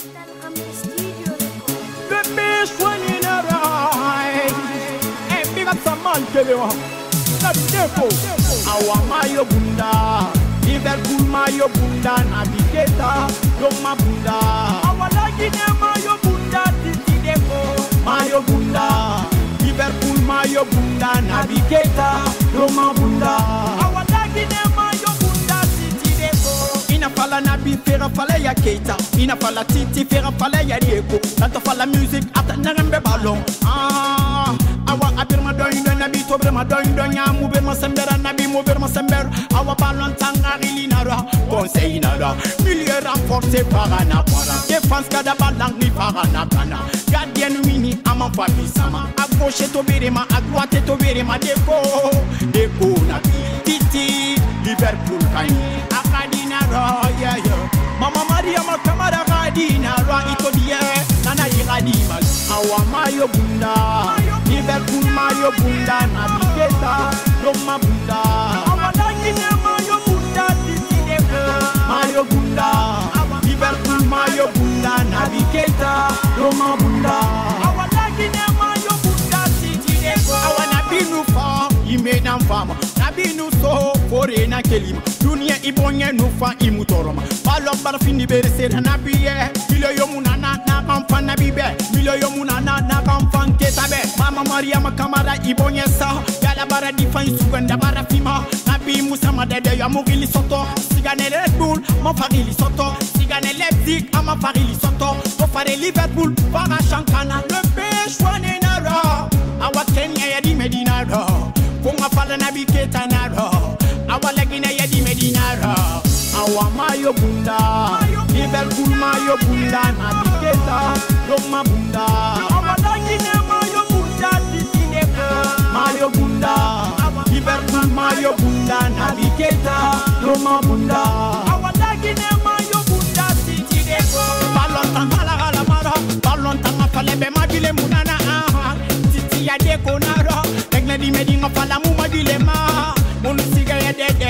The best one in our eye. Hey, big up some man, tell you. The devil. want my Bunda. Even cool Mayo Bunda, navigator. Yo ma Bunda. Our Lagina Mayo Bunda, Titi Depo. My Bunda. Liverpool Mayo Bunda, navigator. Yo ma Bunda. Our Lagina Mayo Bunda. Titi depo. Ina fala na bi fera fala ya keita. Ina fala titi fera fala ya rieko. Tanta fala music ata nagambe balon. Ah Awa abir ma doin doin nabi to bir ma doin doin ya mu bir ma sembera nabi mu bir ma sember. Awa balon tanga rili nara Conseil nara. Milieu renforcé par un aquara Défense kada balang ni par un akana Gardien wini ama papi sama. A gauche to birima a droite to birima Deko Deko nabi. Titi Liverpool kani di na ra ito diɛ na yi ka di ma awa mayo bunda. Ni bɛ kun mayo bunda. Na bi bɛ ta ma bunda. awada na mayo bunda. Ti ti de kan. mayo bunda. Ni bɛ kun mayo bunda. Na bi bɛ ta ma bunda. awada na mayo bunda. Ti ti de kan. awa na binu fɔ i mɛ na n. Fore na kelima. Dunia ibonye nufa imutoroma. Balo barfini bere sera nabiye Milo yomuna na na kamfan nabibe Milo yomuna na na kamfan ketabe Mama Maria makamara ibonye sa Yala bara difan suganda bara fima. Nabi Musa madede ya mugili soto. Sigane Red Bull ma farili soto. Sigane Leipzig ama farili soto. Mo fare Liverpool para shankana. Le pêche wane nara. Awa Kenya ya di Medina ra Kunga fala walegine ye di medinara awa mayo bunda nivel kul mayo bunda na diketa doma bunda awa lagine mayo bunda ditineka mayo bunda nivel kul mayo bunda na diketa doma bunda awa lagine mayo bunda ditineka balon tangala gala mara balon tangafale be mabile munana aha. Titi ya deko naro. Regne di medinga fala mu madile yeah, yeah.